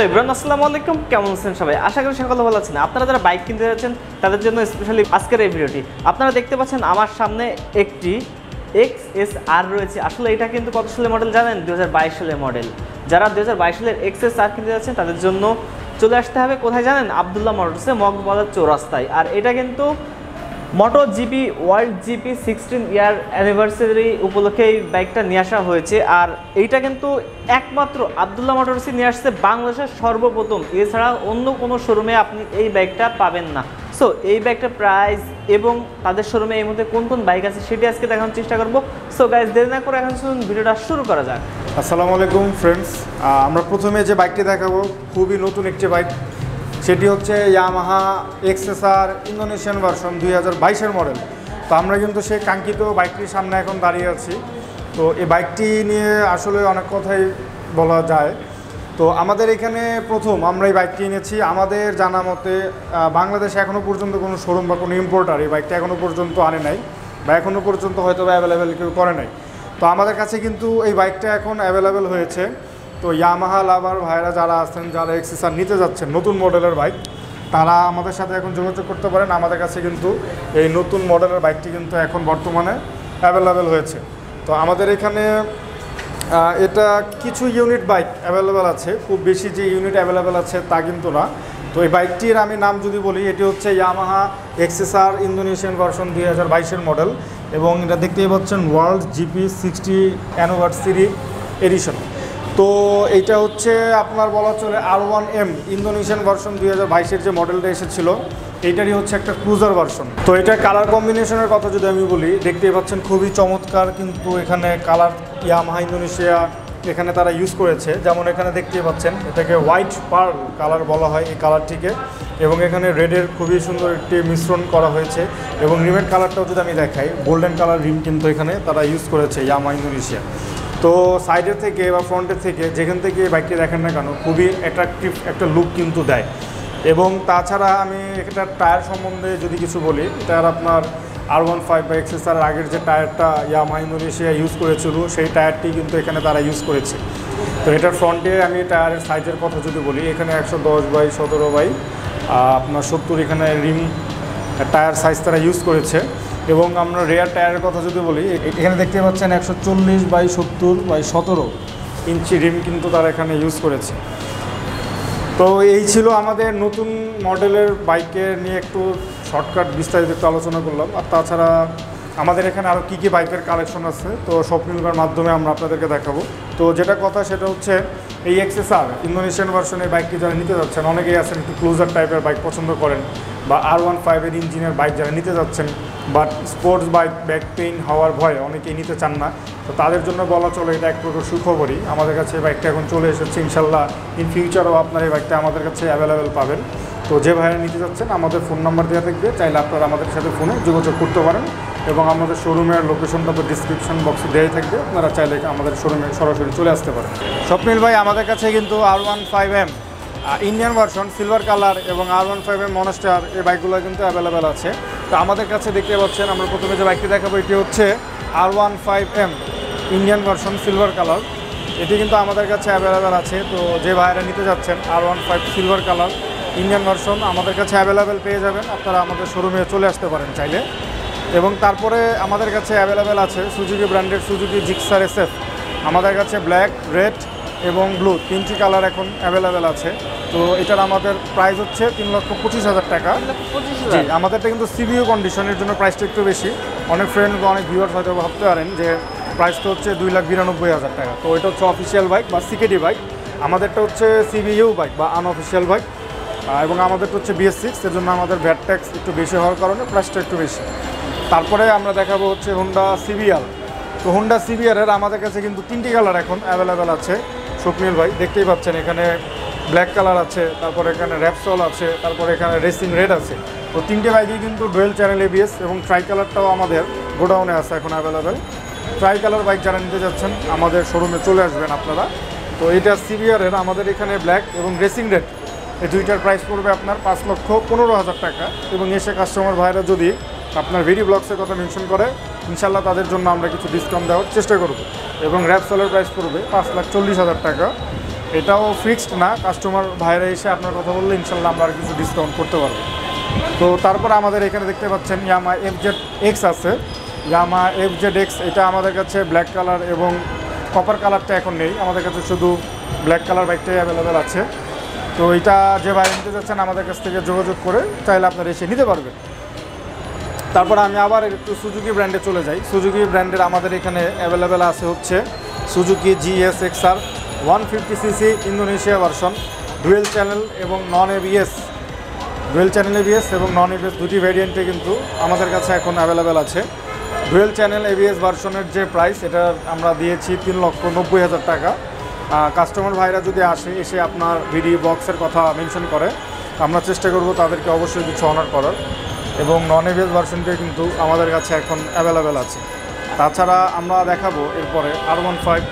Hello Ibran আসসালামু আলাইকুম। কেমন আছেন সবাই? আশা করি সকলে ভালো আছেন। আপনারা যারা বাইক কিনতে যাচ্ছেন, তাদের জন্য স্পেশালি আজকের এই ভিডিওটি। আপনারা দেখতে পাচ্ছেন আমার সামনে একটি এক্স এস আর রয়েছে। আসলে এটা কিন্তু কত সালের মডেল জানেন? দু হাজার বাইশ সালের মডেল যারা দু হাজার বাইশ সালের এক্স এস আর কিনতে যাচ্ছেন, তাদের জন্য চলে আসতে হবে। কোথায় জানেন? আবদুল্লাহ মোটরসে মগবাজার চৌরাস্তায়। আর এটা কিন্তু Moto GP world GP sixteen year anniversary উপলক্ষে এই বাইকটা নিয়ে আসা হয়েছে। আর এইটা কিন্তু একমাত্র আবদুল্লাহ মোটরসই নিয়ে আসছে বাংলাদেশের সর্বপ্রথম। এছাড়া অন্য কোনো শোরুমে আপনি এই বাইকটা পাবেন না। সো এই বাইকটার প্রাইস এবং তাদের শোরুমে এই মধ্যে কোন কোন বাইক আছে সেটি আজকে দেখানোর চেষ্টা করব। সো গাইজ দেরি না করে এখন শুনুন ভিডিওটা শুরু করা যাক। আসসালামু আলাইকুম ফ্রেন্ডস আমরা প্রথমে যে বাইকটি দেখাবো, খুবই নতুন একটি বাইক সেটি হচ্ছে ইয়ামাহা এক্সএসআর ইন্দোনেশিয়ান ভার্সন দুই হাজার মডেল তো আমরা কিন্তু সেই কাঙ্ক্ষিত বাইকটির সামনে এখন দাঁড়িয়ে আছি। তো এই বাইকটি নিয়ে আসলে অনেক কথাই বলা যায়। তো আমাদের এখানে প্রথম আমরা এই বাইকটি এনেছি। আমাদের জানা মতে বাংলাদেশে এখনও পর্যন্ত কোনো শোরুম বা কোনো ইম্পোর্টার এই বাইকটা এখনও পর্যন্ত আনে নাই বা এখনও পর্যন্ত হয়তো বা অ্যাভেলেবেল কেউ করে নাই। তো আমাদের কাছে কিন্তু এই বাইকটা এখন অ্যাভেলেবেল হয়েছে। তো ইয়ামাহা লাভার ভাইরা যারা আছেন, যারা এক্সেসার নিতে যাচ্ছেন, নতুন মডেলের বাইক তারা আমাদের সাথে এখন যোগাযোগ করতে পারেন। আমাদের কাছে কিন্তু এই নতুন মডেলের বাইকটি কিন্তু এখন বর্তমানে অ্যাভেলেবেল হয়েছে। তো আমাদের এখানে এটা কিছু ইউনিট বাইক অ্যাভেলেবেল আছে। খুব বেশি যে ইউনিট অ্যাভেলেবেল আছে তা কিন্তু না। তো এই বাইকটির আমি নাম যদি বলি, এটি হচ্ছে ইয়ামাহা এক্সেসার ইন্দোনেশিয়ান ভার্সন দুই হাজার বাইশের মডেল এবং এটা দেখতেই পাচ্ছেন world GP sixty anniversary edition তো এইটা হচ্ছে আপনার বলা চলে R one M Indonesian version দুই হাজার বাইশের যে মডেলটা এসেছিল, এইটারই হচ্ছে একটা ক্রুজার ভার্সন তো এটা কালার কম্বিনেশনের কথা যদি আমি বলি, দেখতেই পাচ্ছেন খুবই চমৎকার কিন্তু এখানে কালার ইয়ামাহা ইন্দোনেশিয়া এখানে তারা ইউজ করেছে। যেমন এখানে দেখতেই পাচ্ছেন, এটাকে হোয়াইট পার্ল কালার বলা হয় এই কালারটিকে এবং এখানে রেডের খুবই সুন্দর একটি মিশ্রণ করা হয়েছে। এবং রিমের কালারটাও যদি আমি দেখাই গোল্ডেন কালার রিম কিন্তু এখানে তারা ইউজ করেছে ইয়ামা ইন্দোনেশিয়া তো সাইডের থেকে বা ফ্রন্টের থেকে যেখান থেকে বাইকটি দেখেন না কেন, খুবই অ্যাট্রাকটিভ একটা লুক কিন্তু দেয়। এবং তাছাড়া আমি একটা টায়ার সম্বন্ধে যদি কিছু বলি টায়ার আপনার আর ওয়ান ফাইভ বা এক্সেসার আগের যে টায়ারটা ইয়ামা ইন্দোনেশিয়া ইউজ করেছিল, সেই টায়ারটি কিন্তু এখানে তারা ইউজ করেছে। তো এটার ফ্রন্টে আমি টায়ারের সাইজের কথা যদি বলি, এখানে একশো দশ বাই সতেরো বাই আপনার সত্তর এখানে রিম টায়ার সাইজ তারা ইউজ করেছে। এবং আমরা রেয়ার টায়ারের কথা যদি বলি এখানে দেখতে পাচ্ছেন একশো চল্লিশ বাই সত্তর বাই সতেরো ইঞ্চি রিম কিন্তু তারা এখানে ইউজ করেছে। তো এই ছিল আমাদের নতুন মডেলের বাইকের নিয়ে একটু শর্টকাট বিস্তারিত একটু আলোচনা করলাম। আর তাছাড়া আমাদের এখানে আরও কী কী বাইকের কালেকশন আছে, তো স্বপ্নিলকার মাধ্যমে আমরা আপনাদেরকে দেখাবো। তো যেটা কথা সেটা হচ্ছে এই এক্সেসআর ইন্দোনেশিয়ান ভার্সনের বাইকটি যারা নিতে যাচ্ছেন, অনেকেই আছেন একটু ক্লোজার টাইপের বাইক পছন্দ করেন। বা আর ওয়ান ফাইভের ইঞ্জিনের বাইক যারা নিতে যাচ্ছেন but sports bike back pain হওয়ার ভয়ে অনেকেই নিতে চান না। তো তাদের জন্য বলা চলে, এটা এক প্রকার সুখবরই। আমাদের কাছে এই বাইকটা এখন চলে এসেছে, ইনশাল্লাহ ইন ফিউচারও আপনার এই বাইকটা আমাদের কাছে অ্যাভেলেবেল পাবেন। তো যে ভাইরা নিতে যাচ্ছেন, আমাদের ফোন নাম্বার দেওয়া থাকবে, চাইলে আপনারা আমাদের সাথে ফোনে যোগাযোগ করতে পারেন এবং আমাদের শোরুমের লোকেশনটা তো ডিসক্রিপশন বক্সে দেওয়াই থাকবে, আপনারা চাইলে আমাদের শোরুমে সরাসরি চলে আসতে পারেন। স্বপ্নিল ভাই, আমাদের কাছে কিন্তু R one five M Indian version silver colour এবং R one five M monster এই বাইকগুলো কিন্তু অ্যাভেলেবেল আছে। তো আমাদের কাছে দেখতে পাচ্ছেন, আমরা প্রথমে যে বাইকটি দেখাবো, এটি হচ্ছে R one five M Indian version silver colour এটি কিন্তু আমাদের কাছে অ্যাভেলেবেল আছে, তো যে ভাইরা নিতে যাচ্ছেন R one five silver colour Indian version আমাদের কাছে অ্যাভেলেবেল পেয়ে যাবেন। আপনারা আমাদের শোরুমে চলে আসতে পারেন চাইলে। এবং তারপরে আমাদের কাছে অ্যাভেলেবেল আছে সুজুকি ব্র্যান্ডের সুজুকি জিক্সার এসএফ আমাদের কাছে ব্ল্যাক রেড এবং ব্লু তিনটি কালার এখন অ্যাভেলেবেল আছে। তো এটার আমাদের প্রাইস হচ্ছে তিন লক্ষ পঁচিশ হাজার টাকা। জি আমাদেরটা কিন্তু সিবিও কন্ডিশনের জন্য প্রাইসটা একটু বেশি। অনেক ফ্রেন্ড বা অনেক ভিউয়ার্স হয়তো ভাবতে পারেন যে প্রাইসটা হচ্ছে দুই লাখ বিরানব্বই হাজার টাকা। তো এটা হচ্ছে অফিসিয়াল বাইক বা সিকেডি বাইক আমাদেরটা হচ্ছে সিবিইউ বাইক বা আনঅফিসিয়াল বাইক এবং আমাদেরটা হচ্ছে বিএস সিক্স এর জন্য আমাদের ভ্যাট ট্যাক্স একটু বেশি হওয়ার কারণে প্রাইসটা একটু বেশি। তারপরে আমরা দেখাবো হচ্ছে হোন্ডা সিবিআর তো হোন্ডা সিবিআরের আমাদের কাছে কিন্তু তিনটি কালার এখন অ্যাভেলেবেল আছে। স্বপ্নিল ভাই, দেখতেই পাচ্ছেন, এখানে ব্ল্যাক কালার আছে, তারপর এখানে র্যাপসল আছে, তারপর এখানে রেসিং রেড আছে। তো তিনটে বাইকই কিন্তু ডুয়েল চ্যানেল এবিএস এবং ট্রাই কালারটাও আমাদের গোডাউনে আছে এখন অ্যাভেলেবেল ট্রাই কালার বাইক যারা নিতে যাচ্ছেন, আমাদের শোরুমে চলে আসবেন আপনারা। তো এটা সিবিআরের আমাদের এখানে ব্ল্যাক এবং রেসিং রেড এই দুইটার প্রাইস পড়বে আপনার পাঁচ লক্ষ পনেরো হাজার টাকা। এবং এসে কাস্টমার ভাইরা যদি আপনার ভিডি ব্লগসের কথা মেনশন করে ইনশাল্লাহ তাদের জন্য আমরা কিছু ডিসকাউন্ট দেওয়ার চেষ্টা করব। এবং র্যাপসলের প্রাইস পড়বে পাঁচ লাখ চল্লিশ হাজার টাকা। এটাও ফিক্সড না কাস্টমার ভাইরা এসে আপনার কথা বললে ইনশাল্লাহ আমরা আর কিছু ডিসকাউন্ট করতে পারব। তো তারপর আমাদের এখানে দেখতে পাচ্ছেন ইয়ামা এফ জেড এক্স আছে। ইয়ামা এফ জেড এক্স এটা আমাদের কাছে ব্ল্যাক কালার এবং কপার কালারটা এখন নেই। আমাদের কাছে শুধু ব্ল্যাক কালার বাইকটাই অ্যাভেলেবেল আছে। তো এটা যে ভাই নিতে যাচ্ছেন আমাদের কাছ থেকে যোগাযোগ করে চাইলে আপনারা এসে নিতে পারবেন। তারপর আমি আবার একটু সুজুকি ব্র্যান্ডে চলে যাই। সুজুকি ব্র্যান্ডের আমাদের এখানে অ্যাভেলেবেল আছে হচ্ছে Suzuki GS XR one fifty CC Indonesia version dual channel এবং non ABS dual channel ABS এবং নন এবিএস দুটি ভ্যারিয়েন্টে কিন্তু আমাদের কাছে এখন অ্যাভেলেবেল আছে। ডুয়েল চ্যানেল এবিএস ভার্সনের যে প্রাইস এটা আমরা দিয়েছি তিন লক্ষ নব্বই হাজার টাকা। কাস্টমার ভাইরা যদি আসে, এসে আপনার ভিডিও বক্সের কথা মেনশন করে, আমরা চেষ্টা করব তাদেরকে অবশ্যই কিছু অনার করার। এবং নন এভিএস ভার্সনটি কিন্তু আমাদের কাছে এখন অ্যাভেলেবেল আছে। তাছাড়া আমরা দেখাবো এরপরে R one five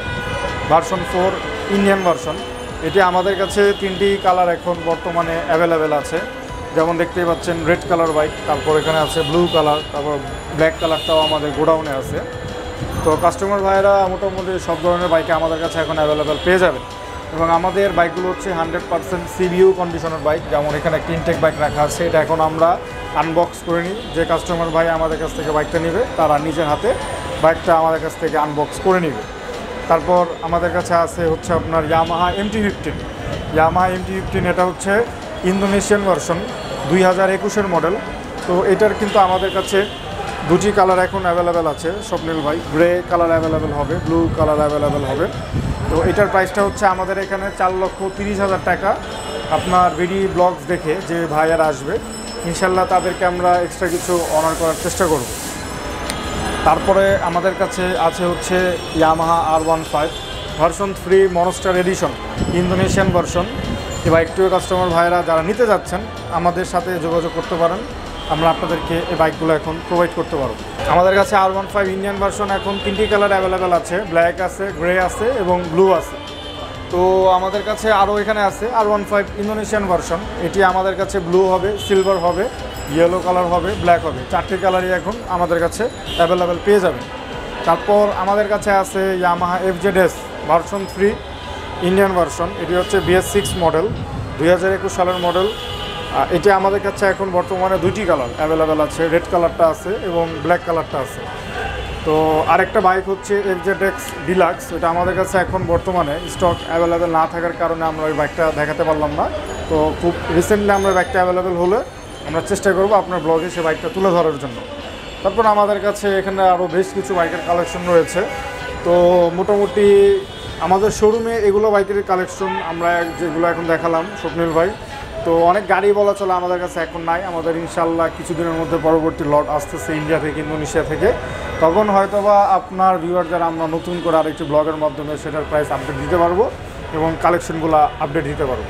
version four Indian version এটি আমাদের কাছে তিনটি কালার এখন বর্তমানে অ্যাভেলেবেল আছে। যেমন দেখতেই পাচ্ছেন রেড কালার বাইক তারপর এখানে আছে ব্লু কালার তারপর ব্ল্যাক কালারটাও আমাদের গোডাউনে আছে। তো কাস্টমার ভাইয়েরা মোটামুটি সব ধরনের বাইকে আমাদের কাছে এখন অ্যাভেলেবেল পেয়ে যাবেন। এবং আমাদের বাইকগুলো হচ্ছে হান্ড্রেড পার্সেন্ট সিবিইউ কন্ডিশনের বাইক যেমন এখানে একটা ইনটেক বাইক রাখা আছে, এটা এখন আমরা আনবক্স করে নিই। যে কাস্টমার ভাই আমাদের কাছ থেকে বাইকটা নেবে, তারা নিজের হাতে বাইকটা আমাদের কাছ থেকে আনবক্স করে নেবে। তারপর আমাদের কাছে আছে হচ্ছে আপনার Yamaha MT fifteen Yamaha MT fifteen এটা হচ্ছে ইন্দোনেশিয়ান ভার্সন দুই হাজার একুশের মডেল তো এটার কিন্তু আমাদের কাছে দুটি কালার এখন অ্যাভেলেবেল আছে। স্বপ্নিল ভাই গ্রে কালার অ্যাভেলেবেল হবে ব্লু কালার অ্যাভেলেবেল হবে। তো এটার প্রাইসটা হচ্ছে আমাদের এখানে চার লক্ষ তিরিশ হাজার টাকা। আপনার ভিডি ব্লগস দেখে যে ভাইয়ার আসবে ইনশাল্লাহ তাদেরকে আমরা এক্সট্রা কিছু অনার করার চেষ্টা করব। তারপরে আমাদের কাছে আছে হচ্ছে Yamaha R one five version three monster edition Indonesian version এই বাইকটিও কাস্টমার ভাইরা যারা নিতে যাচ্ছেন, আমাদের সাথে যোগাযোগ করতে পারেন। আমরা আপনাদেরকে এই বাইকগুলো এখন প্রোভাইড করতে পারব। আমাদের কাছে R one five Indian version এখন তিনটি কালার অ্যাভেলেবেল আছে। ব্ল্যাক আছে গ্রে আছে এবং ব্লু আছে। তো আমাদের কাছে আরও এখানে আছে R one five Indonesian version এটি আমাদের কাছে ব্লু হবে সিলভার হবে ইয়েলো কালার হবে ব্ল্যাক হবে। চারটি কালারই এখন আমাদের কাছে অ্যাভেলেবেল পেয়ে যাবেন। তারপর আমাদের কাছে আছে Yamaha F Z S version three Indian version এটি হচ্ছে বিএস সিক্স মডেল দুই হাজার একুশ সালের মডেল এটি আমাদের কাছে এখন বর্তমানে দুইটি কালার অ্যাভেলেবেল আছে। রেড কালারটা আছে এবং ব্ল্যাক কালারটা আছে। তো আরেকটা বাইক হচ্ছে এক্স ডিলাক্স এটা আমাদের কাছে এখন বর্তমানে স্টক অ্যাভেলেবেল না থাকার কারণে আমরা ওই বাইকটা দেখাতে পারলাম না। তো খুব রিসেন্টলি আমরা বাইকটা অ্যাভেলেবেল হলে আমরা চেষ্টা করব আপনার ব্লগে সে বাইকটা তুলে ধরার জন্য। তারপর আমাদের কাছে এখানে আরও বেশ কিছু বাইকের কালেকশন রয়েছে। তো মোটামুটি আমাদের শোরুমে এগুলো বাইকের কালেকশন আমরা যেগুলো এখন দেখালাম, স্বপ্নিল ভাই। তো অনেক গাড়ি বলা চলে আমাদের কাছে এখন নাই। আমাদের ইনশাল্লাহ কিছুদিনের মধ্যে পরবর্তী লট আসতেছে ইন্ডিয়া থেকে ইন্দোনেশিয়া থেকে। তখন হয়তোবা আপনার ভিউয়ার যারা আমরা নতুন করে আরেকটি ব্লগের মাধ্যমে সেটার প্রাইস আপডেট দিতে পারব এবং কালেকশনগুলো আপডেট দিতে পারব।